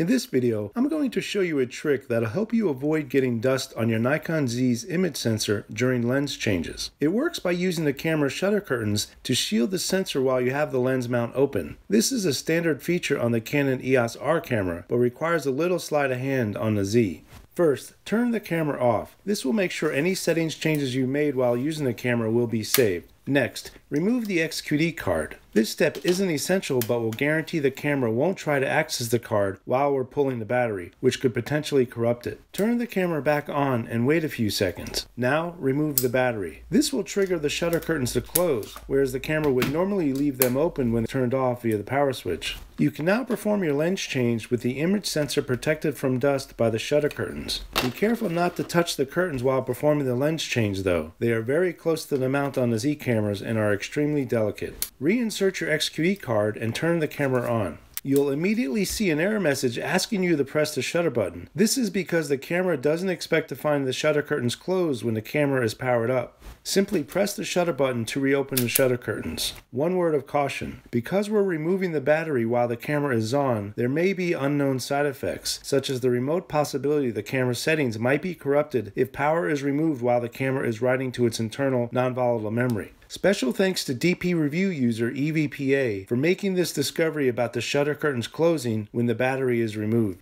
In this video, I'm going to show you a trick that'll help you avoid getting dust on your Nikon Z's image sensor during lens changes. It works by using the camera shutter curtains to shield the sensor while you have the lens mount open. This is a standard feature on the Canon EOS R camera, but requires a little sleight of hand on the Z. First, turn the camera off. This will make sure any settings changes you made while using the camera will be saved. Next, remove the XQD card. This step isn't essential but will guarantee the camera won't try to access the card while we're pulling the battery, which could potentially corrupt it. Turn the camera back on and wait a few seconds. Now, remove the battery. This will trigger the shutter curtains to close, whereas the camera would normally leave them open when turned off via the power switch. You can now perform your lens change with the image sensor protected from dust by the shutter curtains. Be careful not to touch the curtains while performing the lens change though. They are very close to the mount on the Z cameras and are extremely delicate. Reinsert your XQD card and turn the camera on. You'll immediately see an error message asking you to press the shutter button. This is because the camera doesn't expect to find the shutter curtains closed when the camera is powered up. Simply press the shutter button to reopen the shutter curtains. One word of caution. Because we're removing the battery while the camera is on, there may be unknown side effects, such as the remote possibility the camera settings might be corrupted if power is removed while the camera is writing to its internal non-volatile memory. Special thanks to DP Review user EVPA for making this discovery about the shutter curtains closing when the battery is removed.